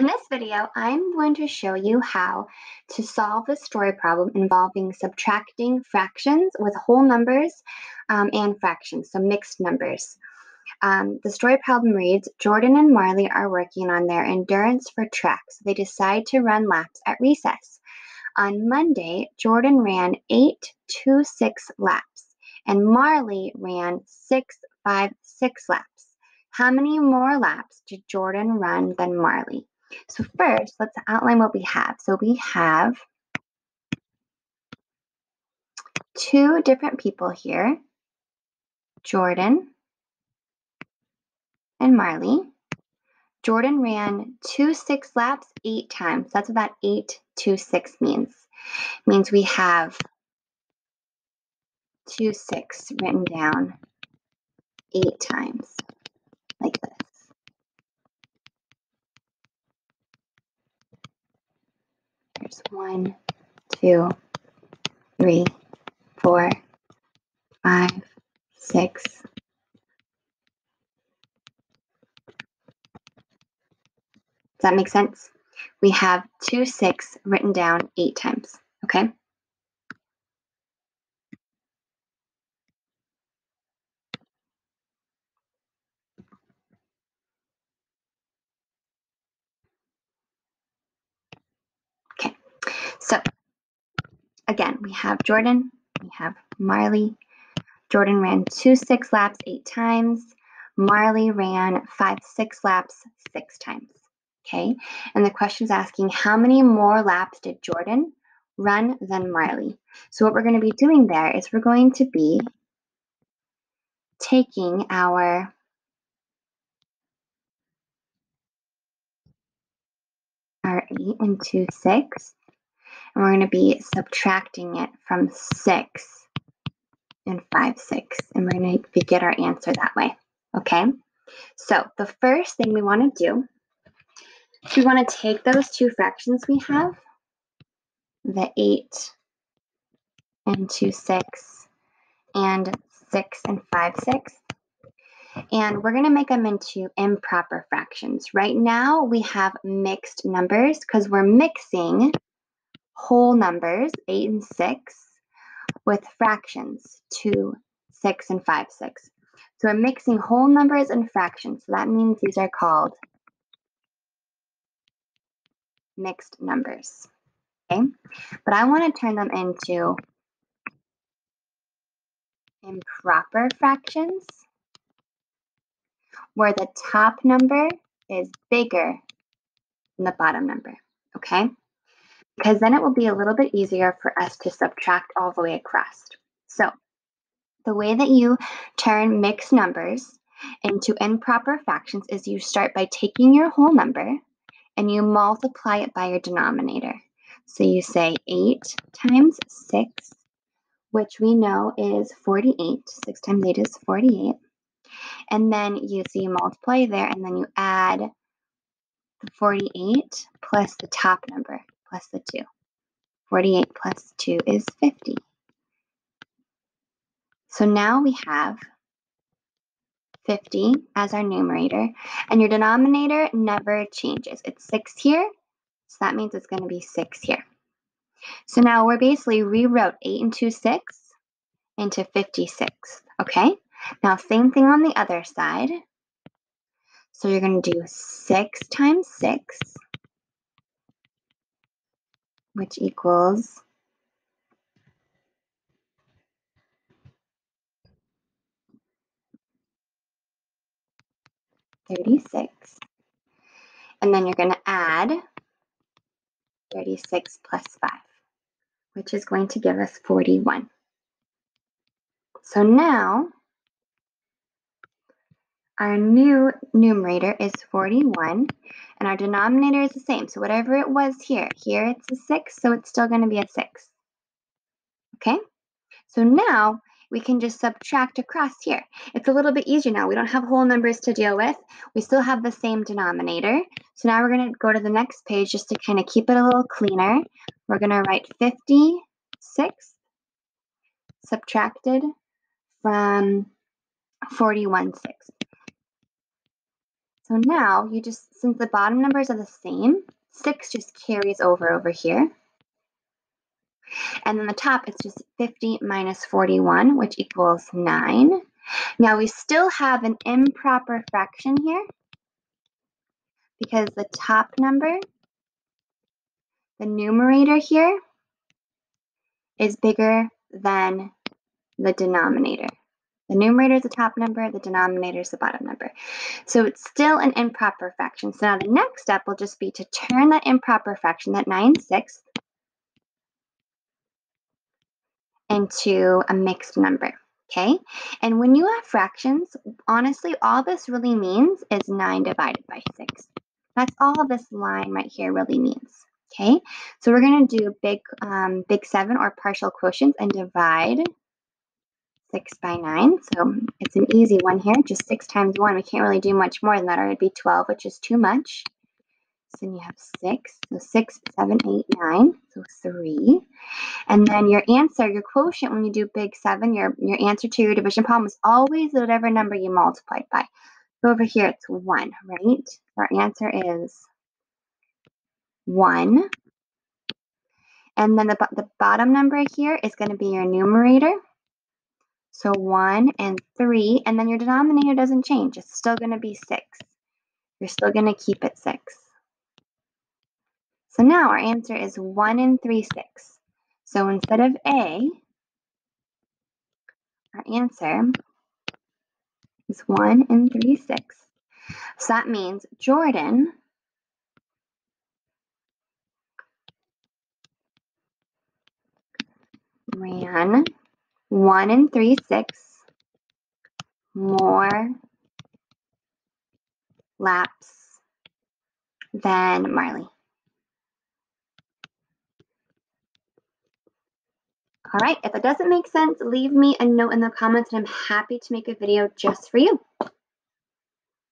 In this video, I'm going to show you how to solve a story problem involving subtracting fractions with whole numbers um, and fractions, so mixed numbers. Um, the story problem reads, Jordan and Marley are working on their endurance for track, so they decide to run laps at recess. On Monday, Jordan ran 826 laps, and Marley ran 656 laps. How many more laps did Jordan run than Marley? So first, let's outline what we have. So we have two different people here, Jordan and Marley. Jordan ran two six laps eight times. That's what that eight two six means. It means we have two six written down eight times like this. One, two, three, four, five, six. Does that make sense? We have two six written down eight times, okay? So again, we have Jordan, we have Marley. Jordan ran two six laps eight times. Marley ran five six laps six times. Okay, and the question is asking how many more laps did Jordan run than Marley? So what we're going to be doing there is we're going to be taking our our 8 and 2, 6, and we're going to be subtracting it from 6 and 5 6. And we're going to get our answer that way. Okay? So the first thing we want to do is we want to take those two fractions we have, the 8 and 2 6 and 6 and 5 6, and we're going to make them into improper fractions. Right now we have mixed numbers because we're mixing whole numbers, 8 and 6, with fractions, 2, 6, and 5, 6. So we're mixing whole numbers and fractions. So that means these are called mixed numbers. Okay? But I want to turn them into improper fractions where the top number is bigger than the bottom number. Okay? Because then it will be a little bit easier for us to subtract all the way across. So the way that you turn mixed numbers into improper fractions is you start by taking your whole number and you multiply it by your denominator. So you say 8 times 6, which we know is 48. 6 times 8 is 48. And then you, so you multiply there and then you add the 48 plus the top number plus the 2. 48 plus 2 is 50. So now we have 50 as our numerator, and your denominator never changes. It's 6 here, so that means it's going to be 6 here. So now we're basically rewrote 8 and 2, 6 into 56, okay? Now same thing on the other side. So you're going to do 6 times 6 which equals thirty-six. And then you're going to add 36 plus 5, which is going to give us 41. So now our new numerator is 41, and our denominator is the same. So whatever it was here, here it's a 6, so it's still going to be a 6. Okay? So now we can just subtract across here. It's a little bit easier now. We don't have whole numbers to deal with. We still have the same denominator. So now we're going to go to the next page just to kind of keep it a little cleaner. We're going to write 56 subtracted from 41 6. So now you just, since the bottom numbers are the same, 6 just carries over over here. And then the top is just 50 minus 41, which equals 9. Now we still have an improper fraction here because the top number, the numerator here, is bigger than the denominator. The numerator is the top number, the denominator is the bottom number. So it's still an improper fraction. So now the next step will just be to turn that improper fraction, that 9 sixths, into a mixed number. Okay, and when you have fractions, honestly, all this really means is 9 divided by 6. That's all this line right here really means. Okay, so we're going to do big, um, big 7 or partial quotients and divide 6 by 9. So it's an easy one here, just 6 times 1. We can't really do much more than that, or it'd be 12, which is too much. So then you have 6, so 6, 7, 8, 9, so 3. And then your answer, your quotient when you do big 7, your, your answer to your division problem is always whatever number you multiplied by. So over here it's 1, right? Our answer is 1. And then the, the bottom number here is going to be your numerator. So 1 and 3, and then your denominator doesn't change. It's still going to be 6. You're still going to keep it 6. So now our answer is 1 and 3 6. So instead of A, our answer is 1 and 3 6. So that means Jordan ran 1 and 3 6 more laps than Marley. All right, if it doesn't make sense, leave me a note in the comments and I'm happy to make a video just for you.